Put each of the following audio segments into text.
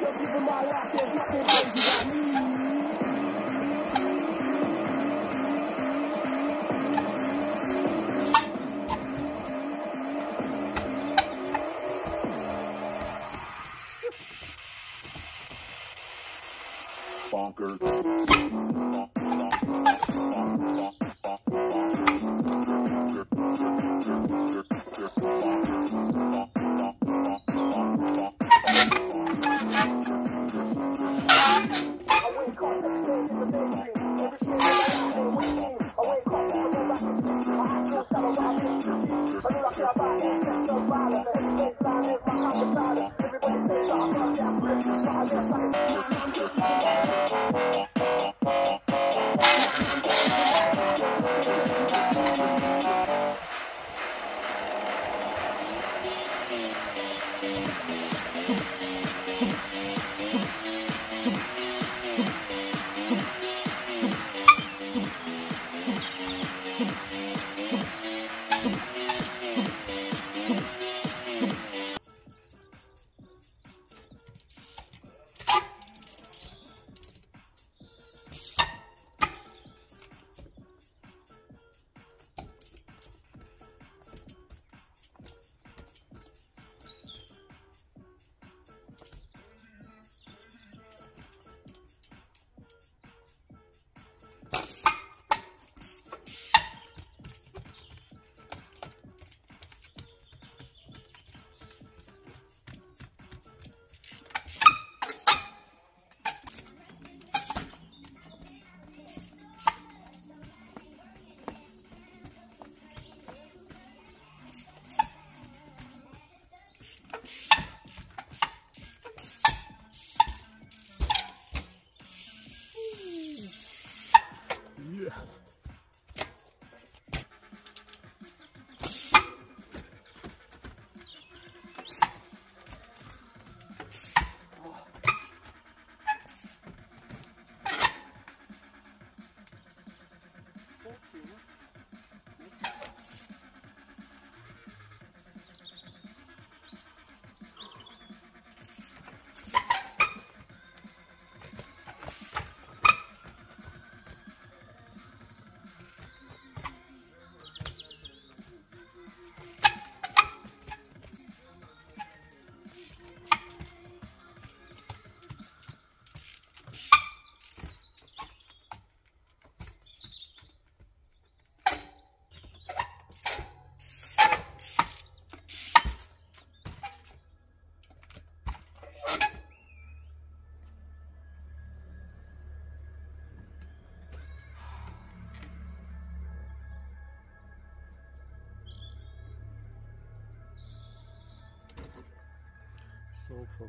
Just give just my life, there's nothing crazy about me. Santa Claus.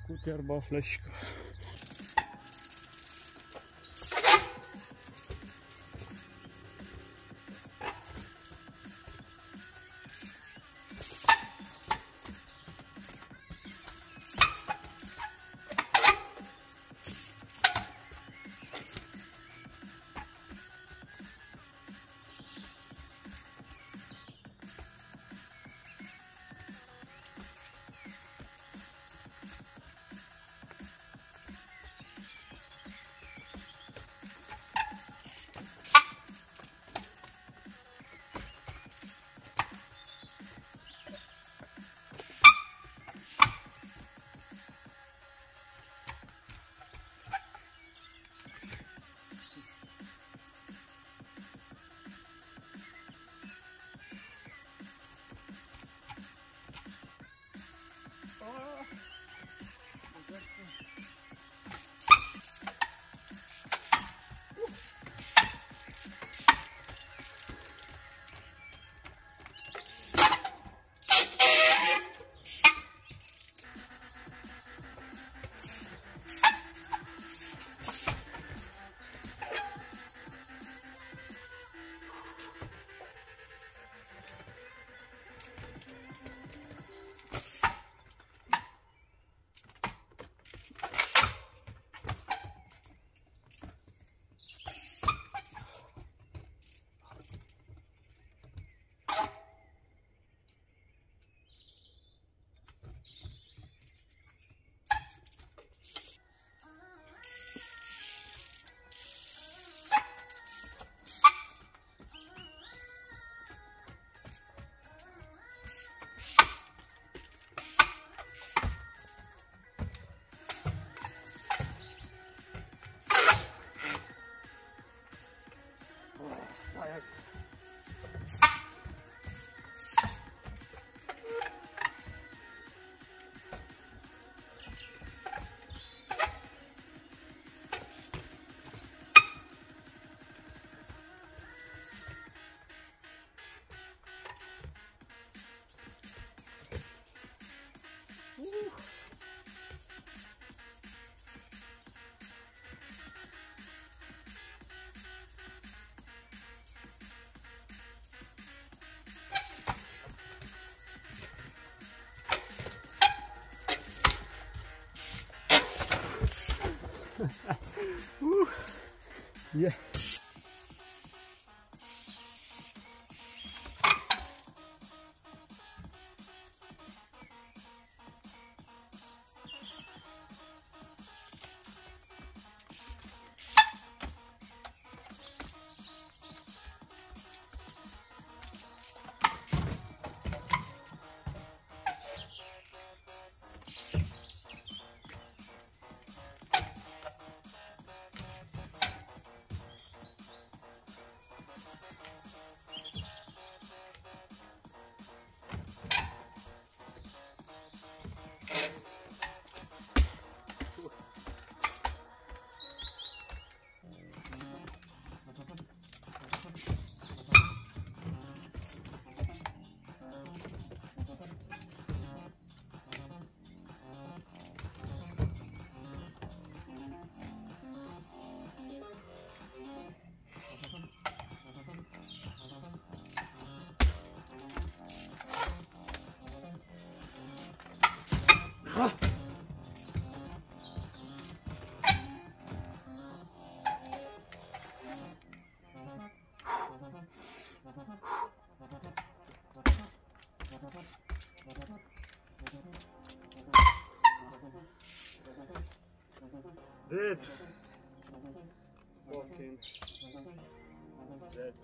Făcut iarba fleșcă. Я... Dead. Fucking dead.